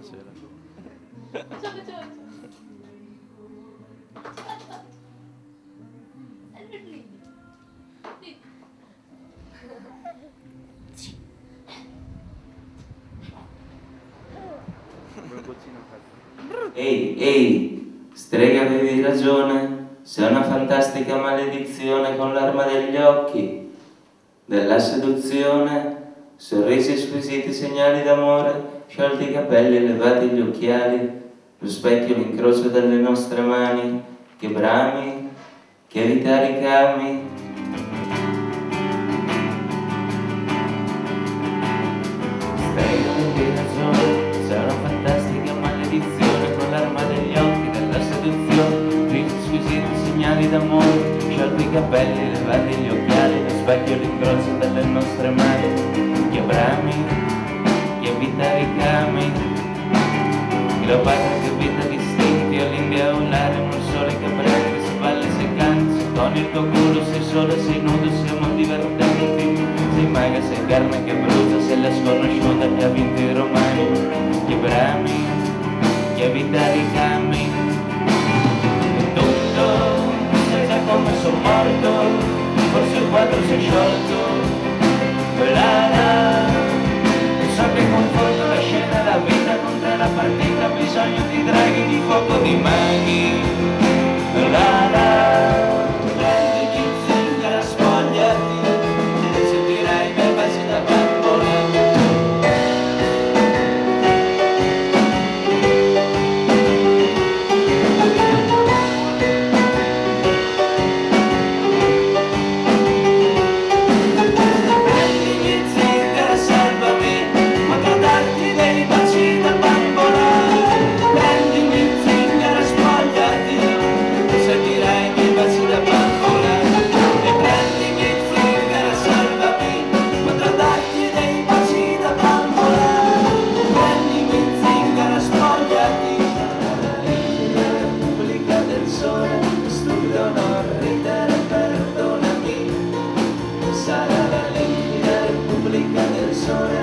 buonasera. Ciao, ciao, ciao. Ehi, ehi, strega avevi ragione, sei una fantastica maledizione con l'arma degli occhi, della seduzione, sorrisi squisiti segnali d'amore, sciolti i capelli, elevati gli occhiali, lo specchio l'incrocio delle nostre mani, che brami, che vita ricami. Strega avevi ragione, sei una fantastica maledizione con l'arma degli occhi della seduzione, riti squisiti segnali d'amore, sciolti i capelli, levati gli occhiali, lo specchio l'incrocio delle nostre mani, Ulare, un sole che prende, spalle seccanti, con il tuo culo sei solo, sei nudo, siamo divertenti, sei maga, sei carne che brucia, sei la sconosciuta che ha vinto i romani, che brami, che vita ricami, tutto, senza come sono morto, forse il quadro si è sciolto, Mangue. soy.